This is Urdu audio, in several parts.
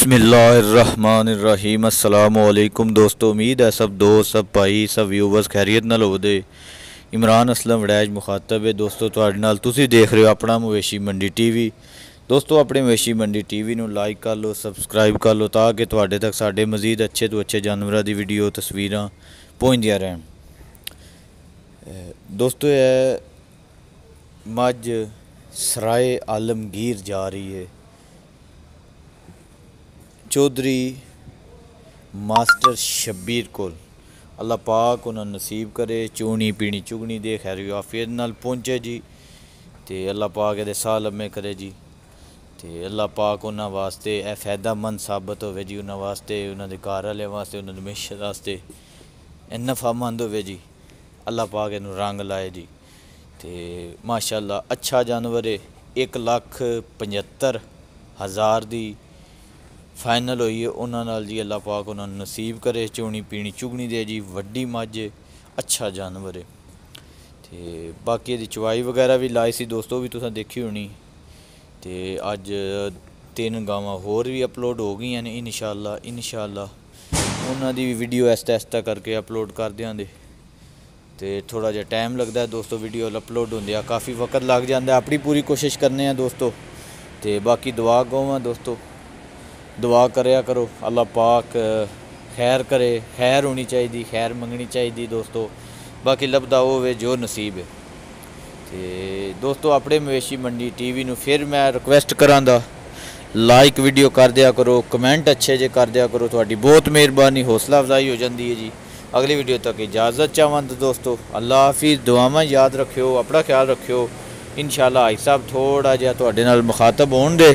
بسم اللہ الرحمن الرحیم السلام علیکم دوستو امید ہے سب دوست سب ਭਾਈ ਸਭ ਵਿਊਵਰਸ ਖੈਰੀਅਤ ਨਾਲ ਹੋਵਦੇ ਇਮਰਾਨ ਅਸਲਮ ਵੜੈਜ ਮੁਖਾਤਬ ਹੈ ਦੋਸਤੋ ਤੁਹਾਡੇ ਨਾਲ ਤੁਸੀਂ ਦੇਖ ਰਹੇ ਹੋ ਆਪਣਾ ਮਵੇਸ਼ੀ ਮੰਡੀ ਟੀਵੀ ਦੋਸਤੋ ਆਪਣੇ ਮਵੇਸ਼ੀ ਮੰਡੀ ਟੀਵੀ ਨੂੰ ਲਾਈਕ ਕਰ ਲਓ ਸਬਸਕ੍ਰਾਈਬ ਕਰ ਲਓ ਤਾਂ ਕਿ ਤੁਹਾਡੇ ਤੱਕ ਸਾਡੇ ਮਜ਼ੀਦ ਅੱਛੇ ਤੋਂ ਅੱਛੇ ਜਾਨਵਰਾਂ ਦੀ ਵੀਡੀਓ ਤਸਵੀਰਾਂ ਪਹੁੰਚਦੀਆਂ ਰਹਿਣ ਅਹ ਦੋਸਤੋ ਇਹ ਮੱਝ ਸਰਾਏ ਆਲਮਗੀਰ ਜਾ ਰਹੀ ਹੈ ਚੌਧਰੀ ਮਾਸਟਰ ਸ਼ਬੀਰ ਕੋਲ। ਅੱਲਾ ਪਾਕ ਉਹਨਾਂ ਨੂੰ ਨਸੀਬ ਕਰੇ, ਚੂਣੀ ਪੀਣੀ ਚੁਗਣੀ ਦੇ, ਖੈਰ ਆਫੀਅਤ ਨਾਲ ਪਹੁੰਚੇ ਜੀ। ਤੇ ਅੱਲਾ ਪਾਕ ਇਹਦੇ ਸਾਹ ਲੰਮੇ ਕਰੇ ਜੀ। ਤੇ ਅੱਲਾ ਪਾਕ ਉਹਨਾਂ ਵਾਸਤੇ ਇਹ ਫਾਇਦਾਮੰਦ ਸਾਬਤ ਹੋਵੇ ਜੀ, ਉਹਨਾਂ ਵਾਸਤੇ, ਉਹਨਾਂ ਦੇ ਘਰ ਵਾਲਿਆਂ ਵਾਸਤੇ, ਉਹਨਾਂ ਦੇ ਮਿਸ਼ਨ ਵਾਸਤੇ ਇਹ ਨਫਾਮੰਦ ਹੋਵੇ ਜੀ। ਅੱਲਾ ਪਾਕ ਇਹਨੂੰ ਰੰਗ ਲਾਏ ਜੀ। ਤੇ ਮਾਸ਼ਾਅੱਲਾ ਅੱਛਾ ਜਾਨਵਰ ਹੈ 1 ਲੱਖ 75 ਹਜ਼ਾਰ ਦੀ فائنل ہوئی انہوں جی اللہ پاک ان نصیب کرے چونی پی چگنی دے جی وڈی مجھے اچھا جانور ہے تو باقی یہ چوائی وغیرہ بھی لائے سی دوستوں بھی تو دیکھی ہونی تو اج تین گاؤں ہو گئی ہیں ان شاء اللہ ان شاء اللہ انہوں نے بھی ویڈیو استعمال اس طرح کر کے اپلوڈ کر دیا تھوڑا جہا ٹائم لگتا دوستوں ویڈیو اپلوڈ ہوں کافی وقت لگ جاتا اپنی پوری کوشش کرنے ہیں دوستوں کے باقی دعا گواں دوستو ਦੁਆ ਕਰਿਆ ਕਰੋ ਅੱਲਾ ਪਾਕ ਅ, ਖੈਰ ਕਰੇ ਖੈਰ ਹੋਣੀ ਚਾਹੀਦੀ ਖੈਰ ਮੰਗਣੀ ਚਾਹੀਦੀ ਦੋਸਤੋ ਬਾਕੀ ਲੱਭਦਾ ਹੋਵੇ ਜੋ ਨਸੀਬ ਹੈ ਤੇ ਦੋਸਤੋ ਆਪਣੇ ਮਵੇਸ਼ੀ ਮੰਡੀ ਟੀਵੀ ਨੂੰ ਫਿਰ ਮੈਂ ਰਿਕਵੈਸਟ ਕਰਾਂਦਾ ਲਾਈਕ ਵੀਡੀਓ ਕਰ ਦਿਆ ਕਰੋ ਕਮੈਂਟ ਅੱਛੇ ਜੇ ਕਰ ਦਿਆ ਕਰੋ ਤੁਹਾਡੀ ਬਹੁਤ ਮਿਹਰਬਾਨੀ ਹੌਸਲਾ ਅਫਜ਼ਾਈ ਹੋ ਜਾਂਦੀ ਹੈ ਜੀ ਅਗਲੀ ਵੀਡੀਓ ਤੱਕ ਇਜਾਜ਼ਤ ਚਾਹਵੰਦ ਦੋਸਤੋ ਅੱਲਾ ਹਾਫਿਜ਼ ਦੁਆਵਾਂ ਯਾਦ ਰੱਖਿਓ ਆਪਣਾ ਖਿਆਲ ਰੱਖਿਓ ਇਨਸ਼ਾਅੱਲਾ ਹਾਈ ਸਾਹਿਬ ਥੋੜਾ ਜਿਹਾ ਤੁਹਾਡੇ ਨਾਲ ਮੁਖਾਤਬ ਹੋਣ ਦੇ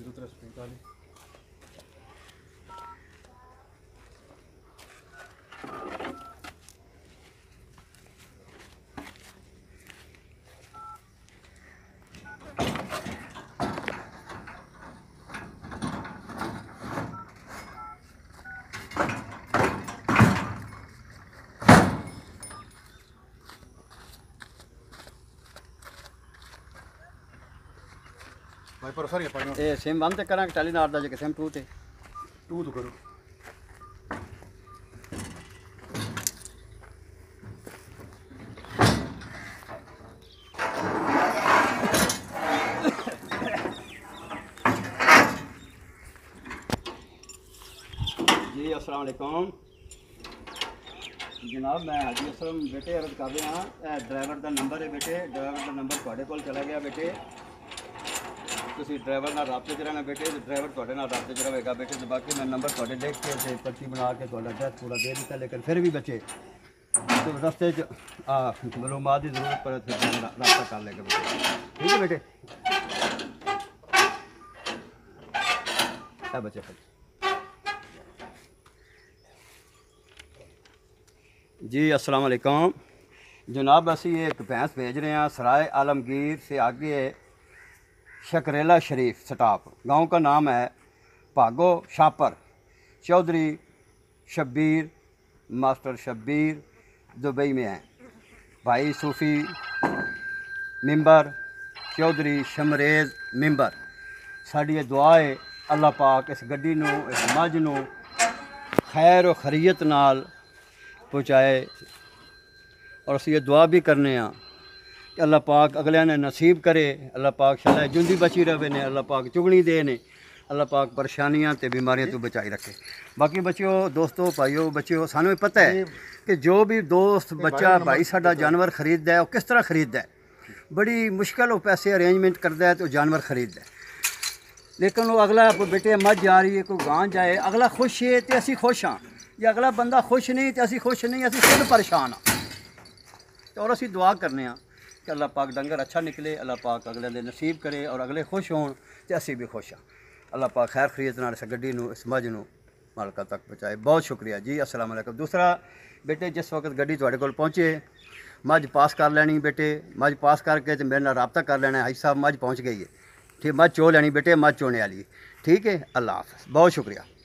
Vira o tá ali. ਪਰ ਸਾਰੀਆਂ ਪਾਈਆਂ ਇਹ ਸਿਮ ਬੰਦ ਤੇ ਕਰਾਂਗੇ ਟੈਲੀਨਾਰ ਦਾ ਜੇ ਕਿ ਸਿਮ 2 ਤੇ ਤੂੰ ਤੂੰ ਕਰੋ ਜੀ ਅਸਲਾਮ ਅਲੈਕੁਮ ਜਨਾਬ ਮੈਂ ਹਾਜੀ ਅਸਲਮ ਬੇਟੇ ਅਰਜ਼ ਕਰ ਰਿਹਾ ਹਾਂ ਇਹ ਡਰਾਈਵਰ ਦਾ ਨੰਬਰ ਹੈ ਬੇਟੇ ਡਰਾਈਵਰ ਦਾ ਨੰਬਰ ਤੁਹਾਡੇ ਕੋਲ ਚਲਾ ਗਿਆ ਬੇਟੇ ਤੁਸੀਂ ਡਰਾਈਵਰ ਨਾਲ ਰਾਬਤੇ 'ਚ ਰਹਿਣਾ ਬੇਟੇ ਡਰਾਈਵਰ ਤੁਹਾਡੇ ਨਾਲ ਰਾਬਤੇ 'ਚ ਰਹੇਗਾ ਬੇਟੇ، ਤੇ ਬਾਕੀ ਮੈਂ ਨੰਬਰ ਤੁਹਾਡੇ ਦੇਖ ਕੇ ਤੇ ਪਰਚੀ ਬਣਾ ਕੇ ਤੁਹਾਡਾ ਐਡਰੈਸ ਪੂਰਾ ਦੇ ਦਿੱਤਾ، ਲੇਕਿਨ ਫਿਰ ਵੀ ਬੱਚੇ تو رستے معلومات کی ضرورت پڑے رابطہ کر لے گا بیٹے ٹھیک ہے بیٹے بچے جی السلام علیکم جناب اسی ایک بھینس بھیج رہے ہیں سرائے عالمگیر سے آگے شکریلا شریف سٹاپ، گاؤں کا نام ہے پاگو شاپر، چودھری شبیر، ماسٹر شبیر دبئی میں ہیں۔ بھائی صوفی ممبر، چودھری شمریز ممبر۔ ساری یہ دعا ہے، اللہ پاک اس گڈی نو، اس مجھ نو خیر و خریت نال پہنچائے۔ اور اس یہ دعا بھی کرنے ہاں۔ اللہ پاک اگلے نے نصیب کرے اللہ پاک شلہ جندی بچی رہے نے اللہ پاک چگنی دے نے اللہ پاک پریشانیاں تے بیماریاں تو بچائی رکھے۔ باقی بچیو دوستو بھائیو بچیو سانوں پتہ ہے کہ جو بھی دوست بچہ بھائی ساڈا جانور خریدتا ہے وہ کس طرح خریدتا ہے؟ بڑی مشکل وہ پیسے ارینجمنٹ کرتا ہے تو جانور خریدتا ہے۔ لیکن وہ اگلا کوئی بیٹے مجھ جا رہی ہے کوئی گان جائے اگلا خوش ہے تو اسی خوش ہاں۔ یا اگلا بندہ خوش نہیں تو اسی خوش نہیں اسی خود پریشان ہاں۔ اور اسی دعا کرنے ہاں۔ کہ اللہ پاک ڈنگر اچھا نکلے، اللہ پاک اگلے دے نصیب کرے اور اگلے خوش ہون تے اسی بھی خوش ہاں۔ اللہ پاک خیر خرید نال اس گڈی نو، اس مجھ نو مالکہ تک پہنچائے۔ بہت شکریہ جی السلام علیکم۔ دوسرا، بیٹے، جس وقت گڈی تھوڑے کول پہنچے، مجھ پاس کر لینی بیٹے، مجھ پاس کر کے تے میرے نال رابطہ کر لینا حاجی صاحب، مجھ پہنچ گئی ہے۔ ٹھیک، مجھ چو لینی بیٹے، مجھ چونے والی ٹھیک ہے، اللہ حافظ۔ بہت شکریہ۔